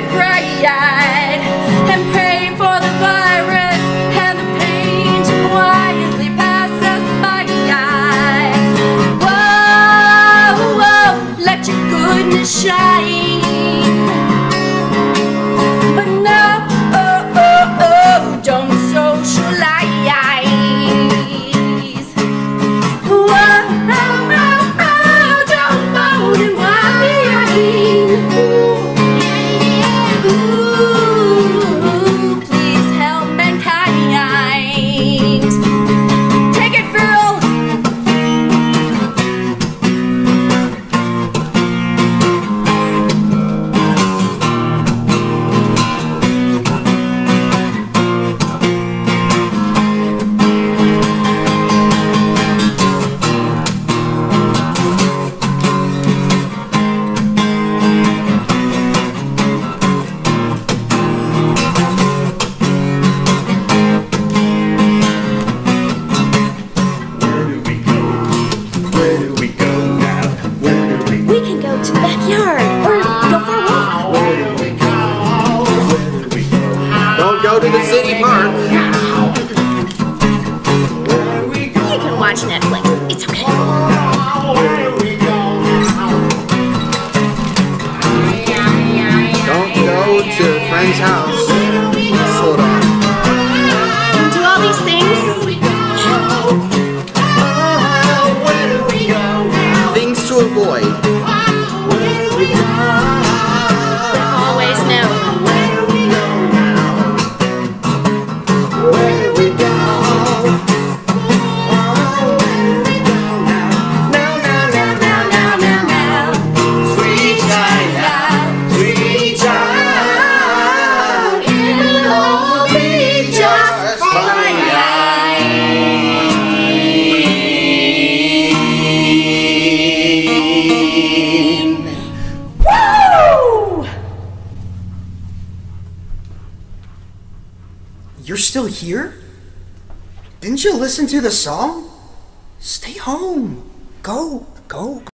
would cry. We We can go to the backyard or go for a walk. Do we go? Where do we go? Don't go to the city park. Where do we go? You can watch Netflix. It's okay. Where do we go? Don't go to a friend's house. Still here? Didn't you listen to the song? Stay home. Go, go.